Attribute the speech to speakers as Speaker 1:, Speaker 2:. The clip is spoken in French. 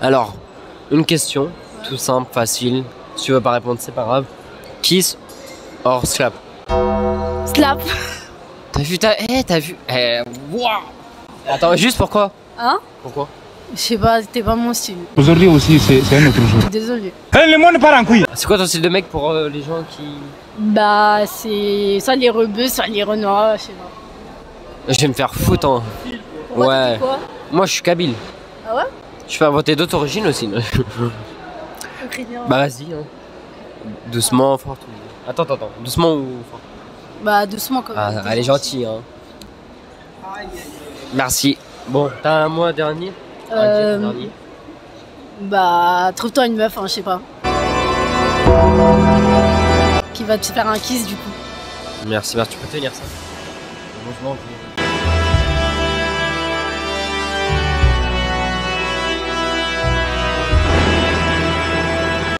Speaker 1: Alors, une question, tout simple, facile. Si tu veux pas répondre, c'est pas grave. Kiss or slap
Speaker 2: Slap.
Speaker 1: T'as vu, t'as, eh, t'as vu, eh, waouh Attends, juste pourquoi
Speaker 2: Hein
Speaker 1: Pourquoi
Speaker 2: Je sais pas, c'était pas mon style.
Speaker 3: Aujourd'hui aussi, c'est c'est un autre jour.
Speaker 2: Désolé.
Speaker 3: le monde part en couille.
Speaker 1: C'est quoi ton style de mec pour euh, les gens qui...
Speaker 2: Bah, c'est soit les rebeux, soit les renois, je sais pas.
Speaker 1: Je vais me faire foutre, hein.
Speaker 2: Pourquoi
Speaker 1: Ouais.
Speaker 2: t'as dit quoi
Speaker 1: Moi, je suis kabyle.
Speaker 2: Ah
Speaker 1: Je peux inventer d'autres origines aussi. non
Speaker 2: Ukrainien.
Speaker 1: bah, vas-y, hein. Doucement, fort. ou- Attends, attends, attends. Doucement ou fort
Speaker 2: Bah, doucement quand
Speaker 1: Ah,
Speaker 2: même.
Speaker 1: elle est gentille, hein. Merci. Bon, t'as un mois dernier
Speaker 2: Euh,
Speaker 1: dernier
Speaker 2: Bah, trouve-toi une meuf, hein, je sais pas. Qui va te faire un kiss du coup.
Speaker 1: Merci, merci. Tu peux tenir ça Heureusement que-